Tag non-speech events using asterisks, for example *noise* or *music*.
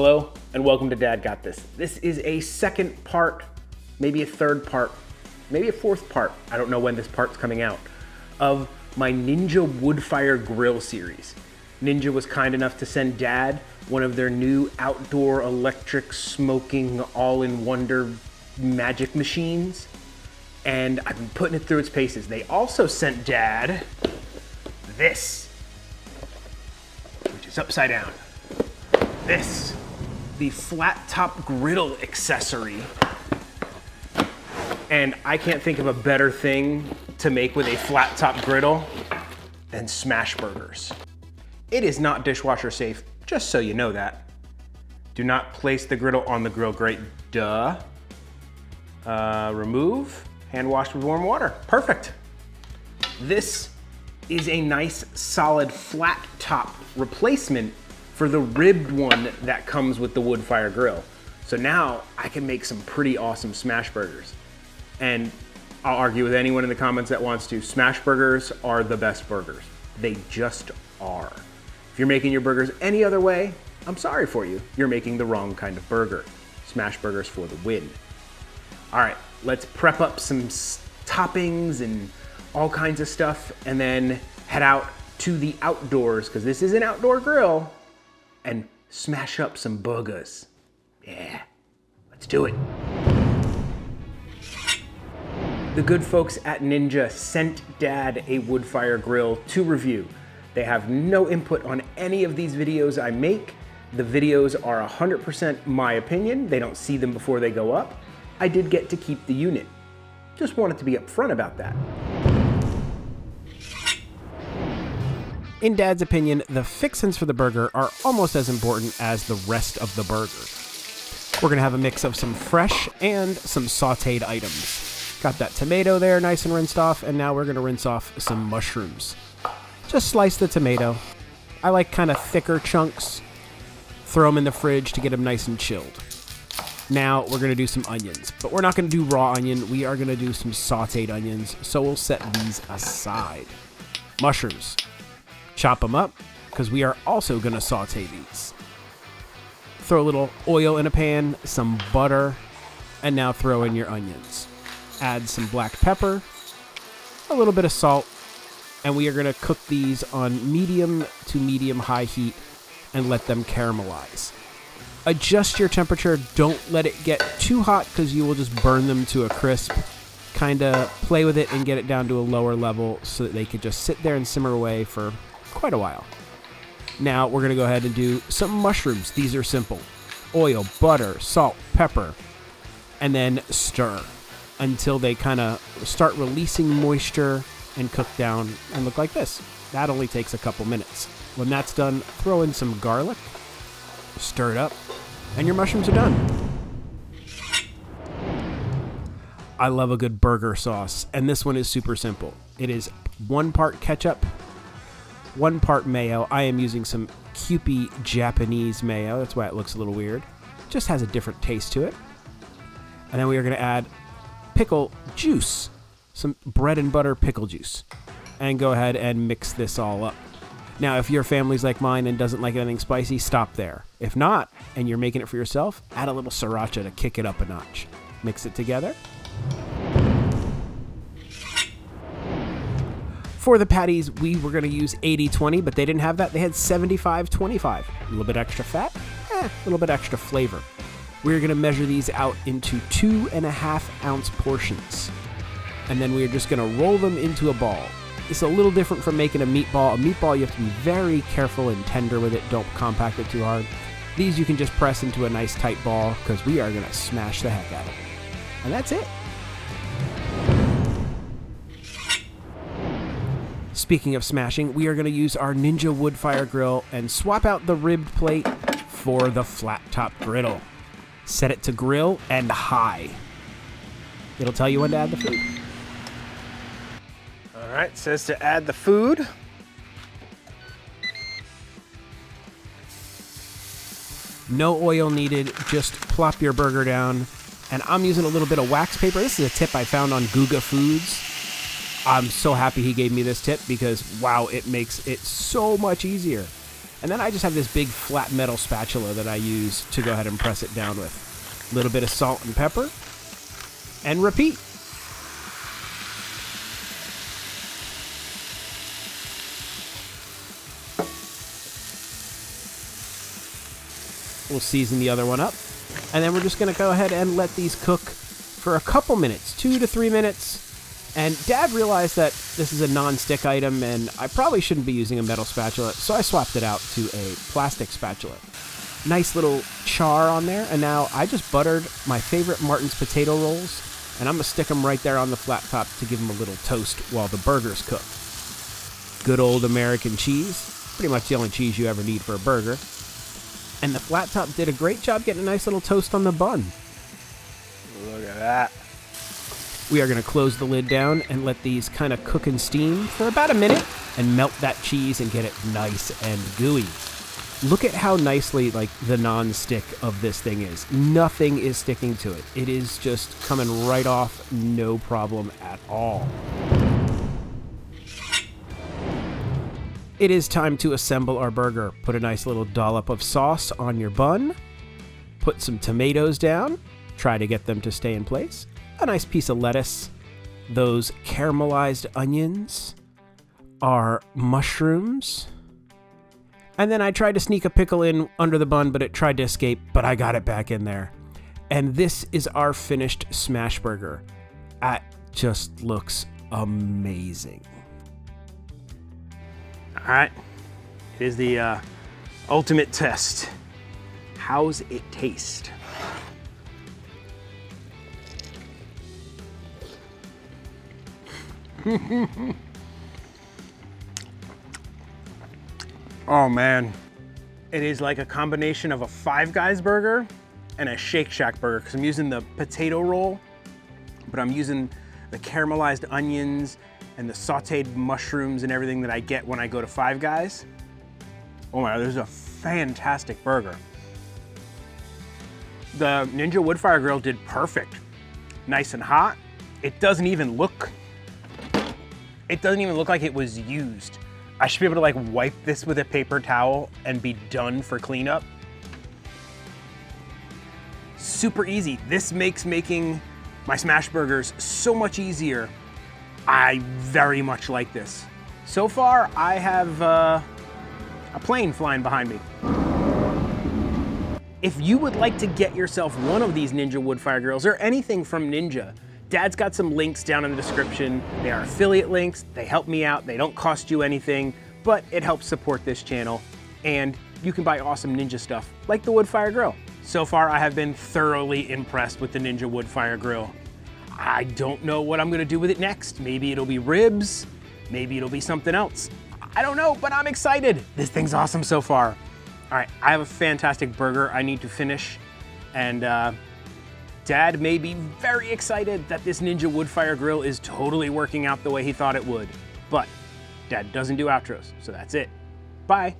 Hello and welcome to Dad Got This. This is a second part, maybe a third part, maybe a fourth part, I don't know when this part's coming out, of my Ninja Woodfire Grill series. Ninja was kind enough to send Dad one of their new outdoor electric smoking all-in-wonder magic machines and I've been putting it through its paces. They also sent Dad this, which is upside down. This, the flat top griddle accessory. And I can't think of a better thing to make with a flat top griddle than smash burgers. It is not dishwasher safe, just so you know that. Do not place the griddle on the grill grate, duh. Uh, remove, hand wash with warm water. Perfect. This is a nice solid flat top replacement for the ribbed one that comes with the wood fire grill. So now I can make some pretty awesome smash burgers. And I'll argue with anyone in the comments that wants to, smash burgers are the best burgers. They just are. If you're making your burgers any other way, I'm sorry for you. You're making the wrong kind of burger. Smash burgers for the win. All right, let's prep up some toppings and all kinds of stuff and then head out to the outdoors because this is an outdoor grill and smash up some burgers. Yeah, let's do it. The good folks at Ninja sent Dad a wood fire grill to review. They have no input on any of these videos I make. The videos are 100% my opinion. They don't see them before they go up. I did get to keep the unit. Just wanted to be upfront about that. In Dad's opinion, the fixins for the burger are almost as important as the rest of the burger. We're gonna have a mix of some fresh and some sauteed items. Got that tomato there nice and rinsed off, and now we're gonna rinse off some mushrooms. Just slice the tomato. I like kind of thicker chunks. Throw them in the fridge to get them nice and chilled. Now we're gonna do some onions, but we're not gonna do raw onion. We are gonna do some sauteed onions, so we'll set these aside. Mushrooms, chop them up, because we are also gonna saute these. Throw a little oil in a pan, some butter, and now throw in your onions. Add some black pepper, a little bit of salt, and we are gonna cook these on medium to medium high heat and let them caramelize adjust your temperature. Don't let it get too hot because you will just burn them to a crisp. Kind of play with it and get it down to a lower level so that they could just sit there and simmer away for quite a while. Now we're going to go ahead and do some mushrooms. These are simple oil, butter, salt, pepper, and then stir until they kind of start releasing moisture and cook down and look like this. That only takes a couple minutes. When that's done, throw in some garlic, stir it up, and your mushrooms are done. I love a good burger sauce, and this one is super simple. It is one part ketchup, one part mayo. I am using some Kewpie Japanese mayo. That's why it looks a little weird. Just has a different taste to it. And then we are going to add pickle juice, some bread and butter pickle juice, and go ahead and mix this all up. Now, if your family's like mine and doesn't like anything spicy, stop there. If not, and you're making it for yourself, add a little sriracha to kick it up a notch. Mix it together. For the patties, we were going to use 80 20, but they didn't have that. They had 75 25. A little bit extra fat, eh, a little bit extra flavor. We're going to measure these out into two and a half ounce portions. And then we're just going to roll them into a ball. It's a little different from making a meatball. A meatball, you have to be very careful and tender with it. Don't compact it too hard. These you can just press into a nice tight ball because we are going to smash the heck out of it. And that's it. Speaking of smashing, we are going to use our Ninja wood fire grill and swap out the ribbed plate for the flat top griddle. Set it to grill and high. It'll tell you when to add the food. All right, says to add the food. No oil needed, just plop your burger down. And I'm using a little bit of wax paper. This is a tip I found on Guga Foods. I'm so happy he gave me this tip because wow, it makes it so much easier. And then I just have this big flat metal spatula that I use to go ahead and press it down with. A little bit of salt and pepper. And repeat. We'll season the other one up. And then we're just going to go ahead and let these cook for a couple minutes, two to three minutes. And Dad realized that this is a non-stick item and I probably shouldn't be using a metal spatula, so I swapped it out to a plastic spatula. Nice little char on there, and now I just buttered my favorite Martin's potato rolls, and I'm gonna stick them right there on the flat top to give them a little toast while the burgers cook. Good old American cheese, pretty much the only cheese you ever need for a burger. And the flat top did a great job getting a nice little toast on the bun. Look at that. We are going to close the lid down and let these kind of cook and steam for about a minute and melt that cheese and get it nice and gooey. Look at how nicely like the non-stick of this thing is. Nothing is sticking to it. It is just coming right off, no problem at all. It is time to assemble our burger. Put a nice little dollop of sauce on your bun. Put some tomatoes down. Try to get them to stay in place. A nice piece of lettuce. Those caramelized onions. Our mushrooms. And then I tried to sneak a pickle in under the bun, but it tried to escape, but I got it back in there. And this is our finished smash burger. That just looks amazing. All right. It is the uh, ultimate test. How's it taste? *laughs* oh man. It is like a combination of a Five Guys burger and a Shake Shack burger because I'm using the potato roll, but I'm using the caramelized onions and the sauteed mushrooms and everything that I get when I go to Five Guys. Oh my God, this is a fantastic burger. The Ninja Woodfire Grill did perfect. Nice and hot. It doesn't even look, it doesn't even look like it was used. I should be able to like wipe this with a paper towel and be done for cleanup. Super easy. This makes making my smash burgers so much easier. I very much like this. So far, I have uh, a plane flying behind me. If you would like to get yourself one of these Ninja Woodfire Grills or anything from Ninja, Dad's got some links down in the description. They are affiliate links, they help me out, they don't cost you anything, but it helps support this channel. And you can buy awesome Ninja stuff, like the Woodfire Grill. So far, I have been thoroughly impressed with the Ninja Woodfire Grill. I don't know what I'm gonna do with it next. Maybe it'll be ribs, maybe it'll be something else. I don't know, but I'm excited. This thing's awesome so far. All right, I have a fantastic burger I need to finish, and uh, Dad may be very excited that this Ninja Woodfire Grill is totally working out the way he thought it would. But Dad doesn't do outros, so that's it. Bye.